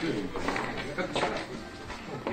Как вчера. Ну,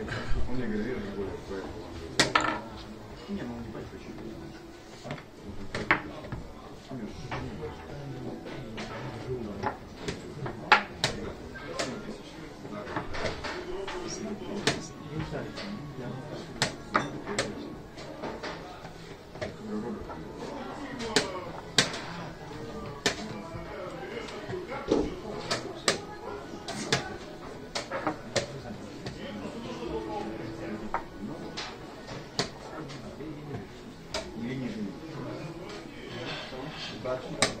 Он мне говорит, не более, поэтому. Не, ну он не большой, чуть Или Bate